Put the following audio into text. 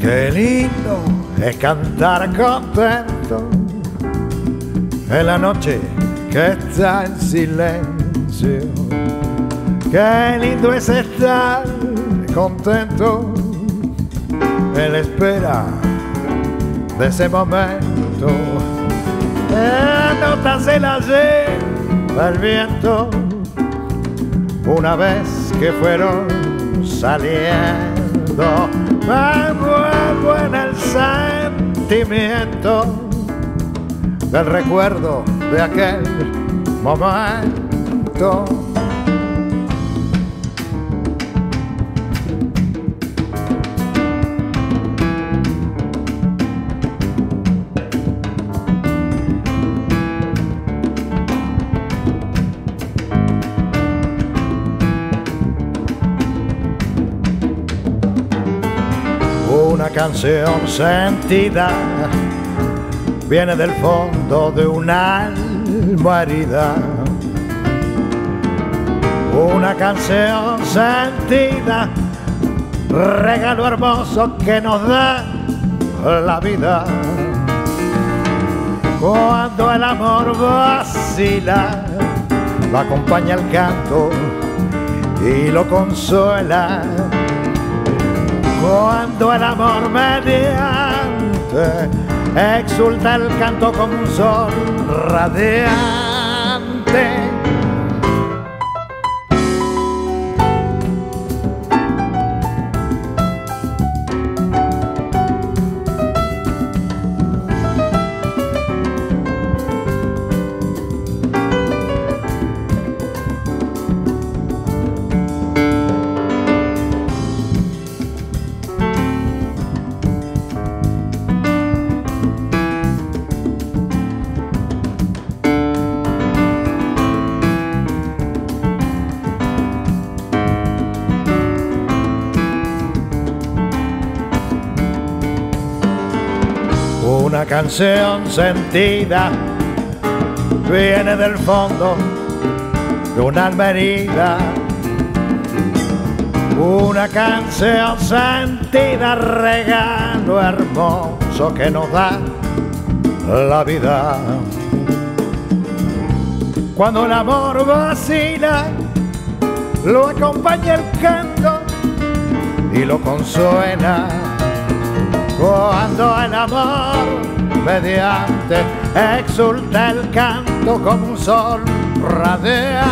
Qué lindo es cantar contento en la noche que está en silencio. Qué lindo es estar contento en la espera de ese momento. En notas se la lleva el viento una vez que fueron saliendo. Me en el sentimiento del recuerdo de aquel momento. Una canción sentida viene del fondo de un alma herida. Una canción sentida, regalo hermoso que nos da la vida. Cuando el amor vacila, lo acompaña el canto y lo consuela cuando el amor mediante exulta el canto como un sol radiante. Una canción sentida viene del fondo de una alma herida. Una canción sentida, regalo hermoso que nos da la vida. Cuando el amor vacila, lo acompaña el canto y lo consuela cuando el amor mediante exulta el canto como un sol radiante.